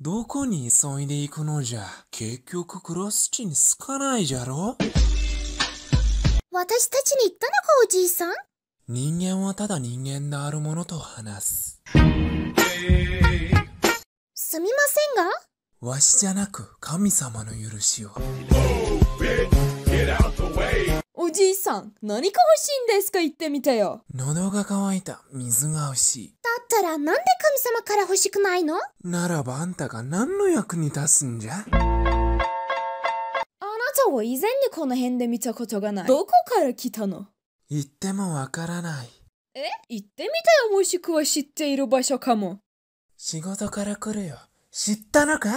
どこに急いで行くのじゃ？結局クロス地に着かないじゃろ？私たちに言ったのかおじいさん？人間はただ人間であるものと話す。すみませんが？わしじゃなく神様の許しを。おじいさん、何か欲しいんですか？言ってみてよ。喉が渇いた。水が欲しい。たらなんで神様から欲しくないの？ならばあんたが何の役に立つんじゃ？あなたは以前にこの辺で見たことがない。どこから来たの？言ってもわからない。え？行ってみてよもしくは知っている場所かも。仕事から来るよ。知ったのか？